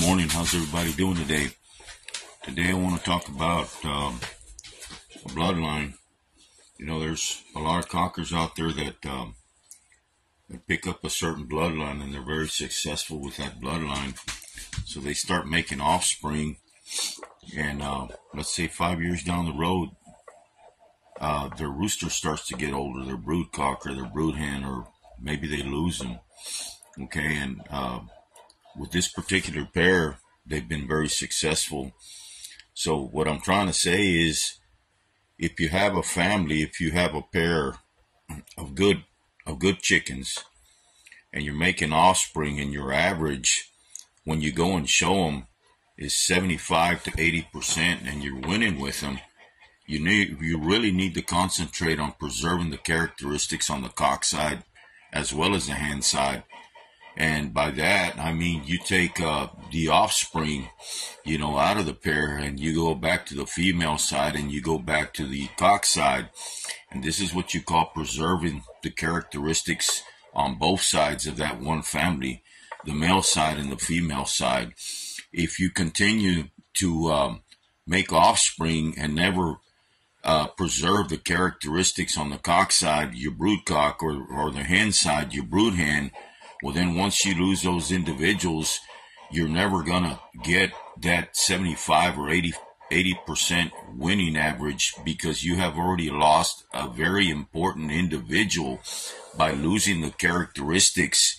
morning. How's everybody doing today? Today I want to talk about um, a bloodline. You know, there's a lot of cockers out there that, um, that pick up a certain bloodline and they're very successful with that bloodline. So they start making offspring, and uh, let's say five years down the road, uh, their rooster starts to get older, their brood cock or their brood hen, or maybe they lose them. Okay, and uh, with this particular pair, they've been very successful. So what I'm trying to say is, if you have a family, if you have a pair of good of good chickens, and you're making offspring, and your average when you go and show them is 75 to 80 percent, and you're winning with them, you need you really need to concentrate on preserving the characteristics on the cock side as well as the hen side and by that, I mean you take uh, the offspring, you know, out of the pair and you go back to the female side and you go back to the cock side. And this is what you call preserving the characteristics on both sides of that one family, the male side and the female side. If you continue to um, make offspring and never uh, preserve the characteristics on the cock side, your brood cock, or, or the hen side, your brood hen, well, then once you lose those individuals, you're never going to get that 75 or 80, 80% winning average because you have already lost a very important individual by losing the characteristics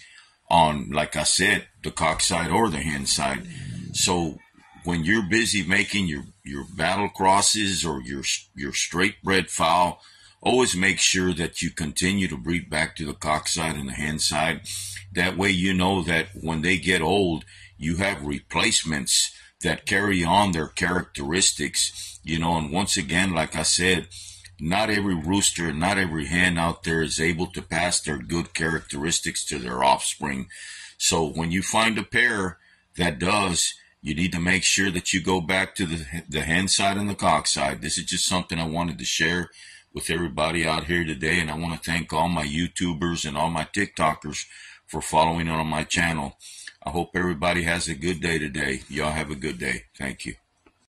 on, like I said, the cock side or the hen side. So when you're busy making your, your battle crosses or your, your straight bred fowl, always make sure that you continue to breed back to the cock side and the hen side. That way you know that when they get old, you have replacements that carry on their characteristics, you know, and once again, like I said, not every rooster, not every hen out there is able to pass their good characteristics to their offspring. So when you find a pair that does, you need to make sure that you go back to the, the hen side and the cock side. This is just something I wanted to share with everybody out here today. And I want to thank all my YouTubers and all my TikTokers for following on my channel. I hope everybody has a good day today. Y'all have a good day. Thank you.